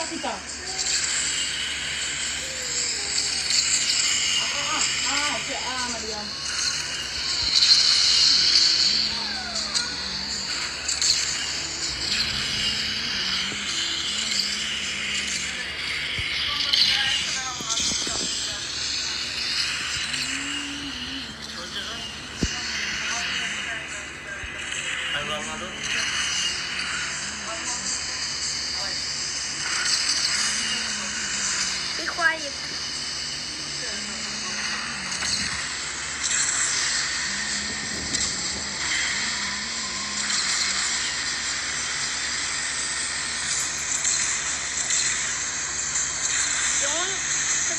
kita kita. Ah ah ah ah, oke ah Mariam.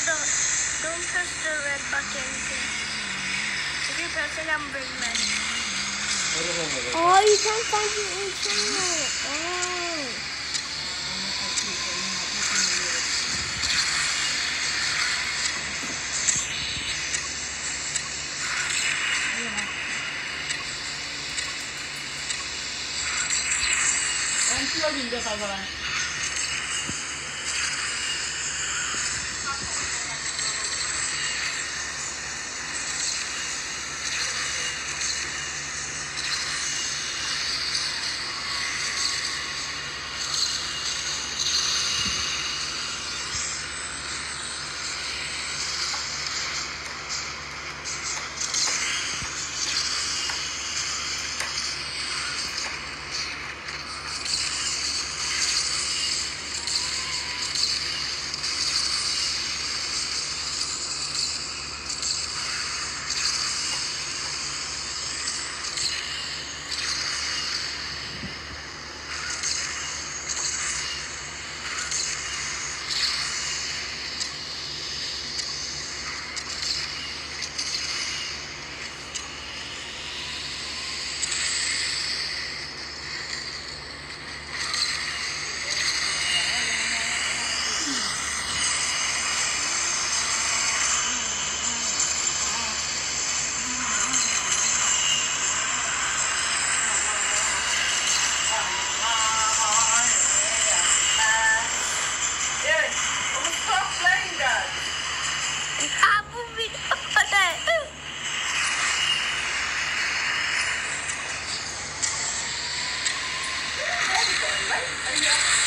The don't press the red button. If you press it, I'm big man. Oh, you can't find your own channel. Oh. Ang lagi dia sasaran. Yeah.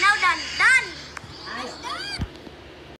Now done. Done.